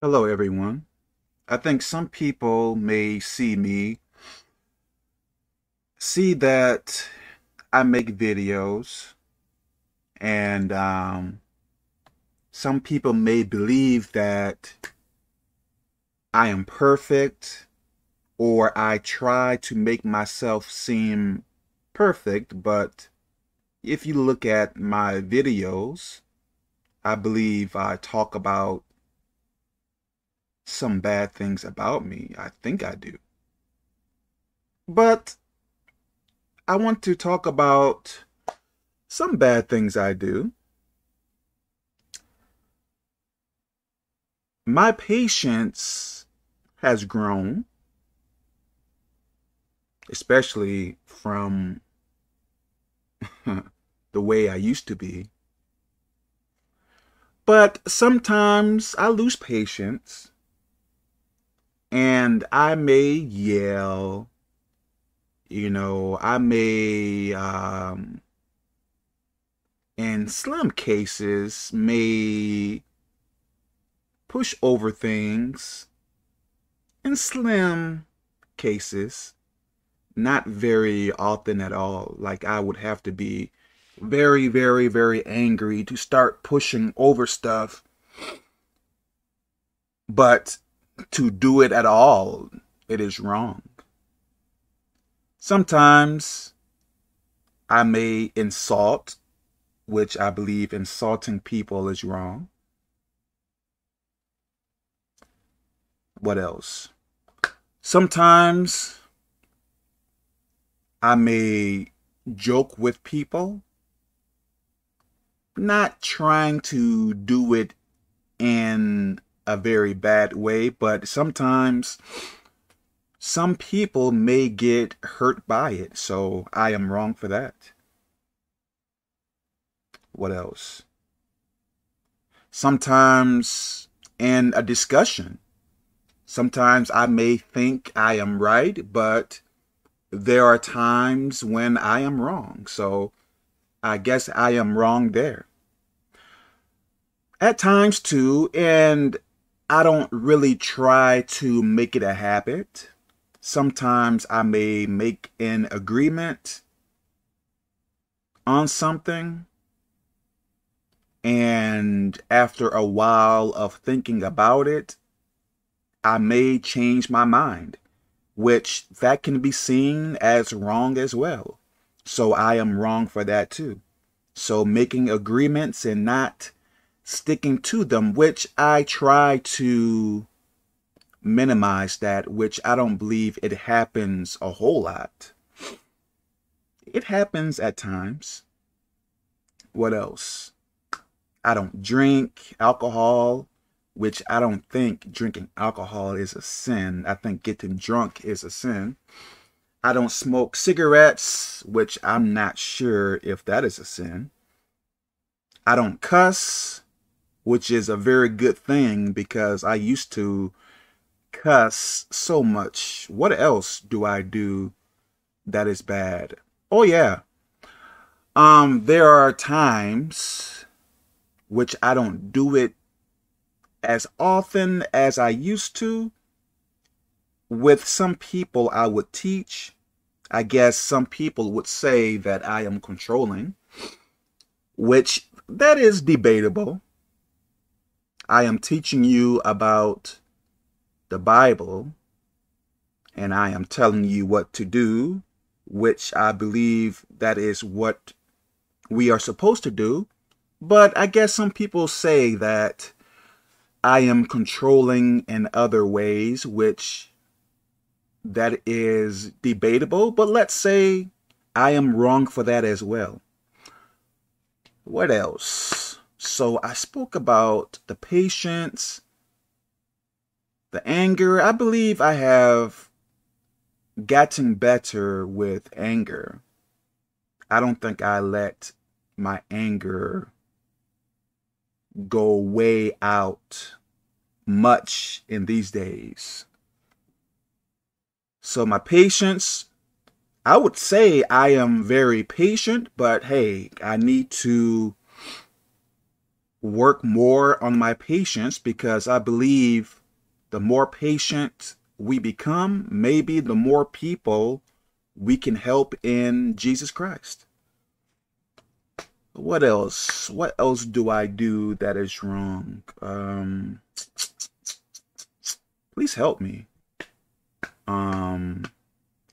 Hello, everyone. I think some people may see me, see that I make videos, and um, some people may believe that I am perfect or I try to make myself seem perfect, but if you look at my videos, I believe I talk about some bad things about me. I think I do. But I want to talk about some bad things I do. My patience has grown, especially from the way I used to be. But sometimes I lose patience and I may yell, you know, I may, um, in slim cases, may push over things. In slim cases, not very often at all. Like I would have to be very, very, very angry to start pushing over stuff. But to do it at all, it is wrong. Sometimes I may insult, which I believe insulting people is wrong. What else? Sometimes I may joke with people, not trying to do it in a very bad way, but sometimes some people may get hurt by it. So I am wrong for that. What else? Sometimes in a discussion, sometimes I may think I am right, but there are times when I am wrong. So I guess I am wrong there. At times too, and I don't really try to make it a habit. Sometimes I may make an agreement on something and after a while of thinking about it, I may change my mind, which that can be seen as wrong as well. So I am wrong for that too. So making agreements and not sticking to them, which I try to minimize that, which I don't believe it happens a whole lot. It happens at times. What else? I don't drink alcohol, which I don't think drinking alcohol is a sin. I think getting drunk is a sin. I don't smoke cigarettes, which I'm not sure if that is a sin. I don't cuss which is a very good thing because I used to cuss so much. What else do I do that is bad? Oh yeah. Um there are times which I don't do it as often as I used to. With some people I would teach. I guess some people would say that I am controlling, which that is debatable. I am teaching you about the Bible and I am telling you what to do, which I believe that is what we are supposed to do. But I guess some people say that I am controlling in other ways, which that is debatable. But let's say I am wrong for that as well. What else? So I spoke about the patience, the anger. I believe I have gotten better with anger. I don't think I let my anger go way out much in these days. So my patience, I would say I am very patient, but hey, I need to work more on my patience because I believe the more patient we become, maybe the more people we can help in Jesus Christ. What else? What else do I do that is wrong? Um, please help me. Um,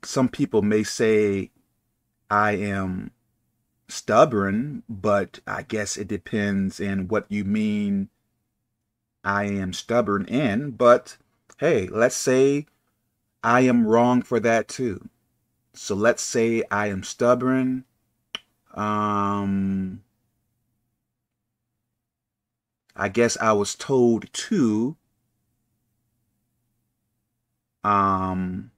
some people may say I am stubborn, but I guess it depends in what you mean I am stubborn in. But hey, let's say I am wrong for that too. So let's say I am stubborn. Um, I guess I was told to um,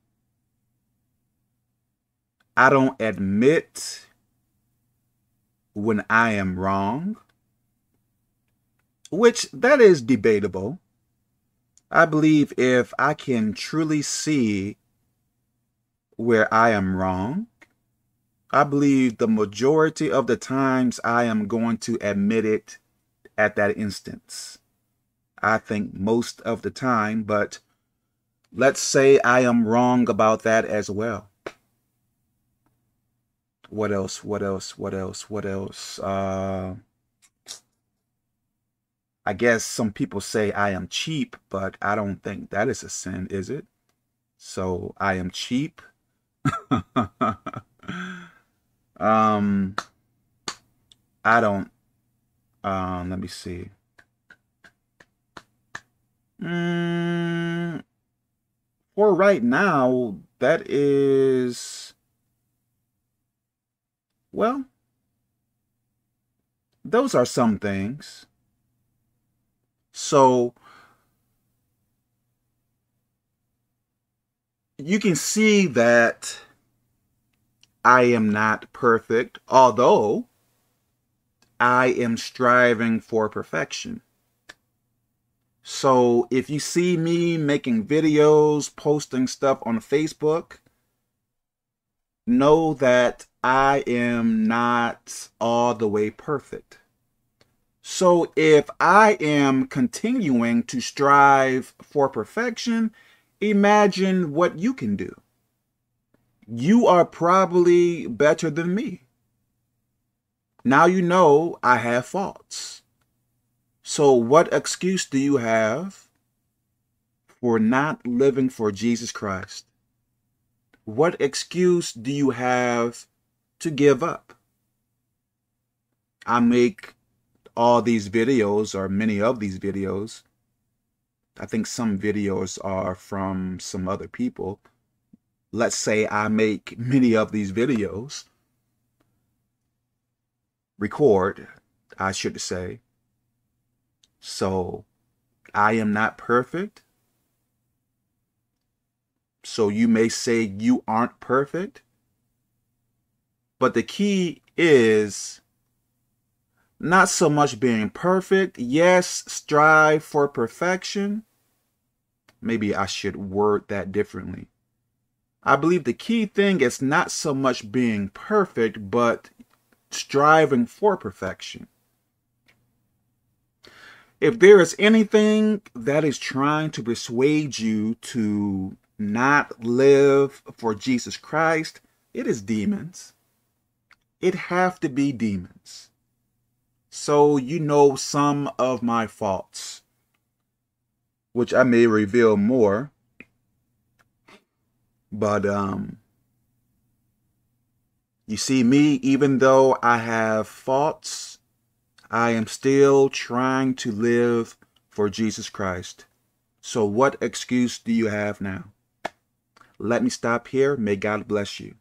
I don't admit when I am wrong, which that is debatable. I believe if I can truly see where I am wrong, I believe the majority of the times I am going to admit it at that instance. I think most of the time, but let's say I am wrong about that as well what else? What else? What else? What else? Uh, I guess some people say I am cheap, but I don't think that is a sin, is it? So I am cheap. um, I don't. Um, let me see. Mm, for right now, that is well, those are some things. So you can see that I am not perfect, although I am striving for perfection. So if you see me making videos, posting stuff on Facebook, know that I am not all the way perfect. So if I am continuing to strive for perfection, imagine what you can do. You are probably better than me. Now you know I have faults. So what excuse do you have for not living for Jesus Christ? What excuse do you have to give up. I make all these videos or many of these videos. I think some videos are from some other people. Let's say I make many of these videos. Record, I should say. So I am not perfect. So you may say you aren't perfect. But the key is not so much being perfect. Yes, strive for perfection. Maybe I should word that differently. I believe the key thing is not so much being perfect, but striving for perfection. If there is anything that is trying to persuade you to not live for Jesus Christ, it is demons it have to be demons. So you know some of my faults, which I may reveal more. But um you see me even though I have faults, I am still trying to live for Jesus Christ. So what excuse do you have now? Let me stop here. May God bless you.